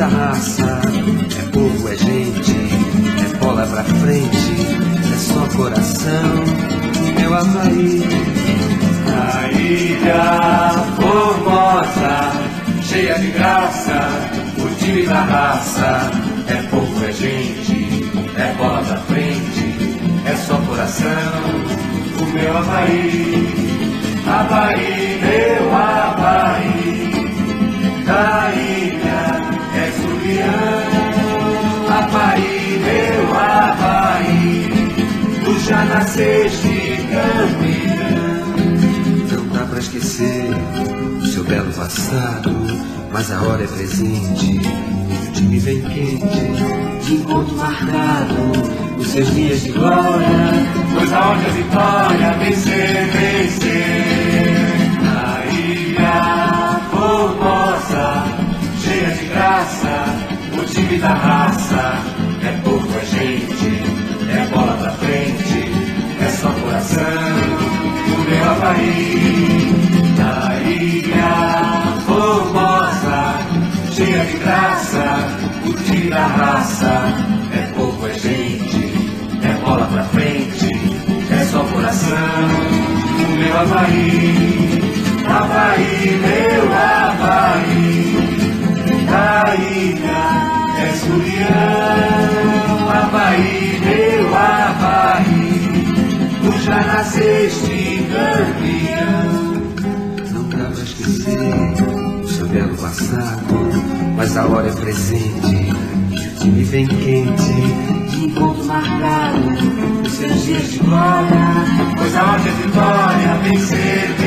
da raça. É povo, é gente, é bola pra frente, é só coração, meu Havaí. Ilha formosa, cheia de graça, o time da raça. É povo, é gente, é bola pra frente, é só coração, o meu Havaí. Havaí, meu Havaí, da ilha é Julião. Havaí, meu Havaí, tu já nasceste campeão. Esquecer o seu belo passado, mas a hora é presente. O time vem quente, de encontro marcado, os seus dias de glória. Pois a vitória vencer, vencer. Na ilha formosa, cheia de graça, o time da raça. É povo, é gente, graça, time da raça. É povo, é gente, é bola pra frente, é só coração, o meu Havaí. Havaí, meu Havaí, da ilha é Julião. Havaí, meu Havaí, tu já nasceste campeão. Não dá pra esquecer o seu belo passado, mas a hora é presente. E o time vem quente, de encontro marcado, os seus dias de glória. Pois a vitória vencer, vencer.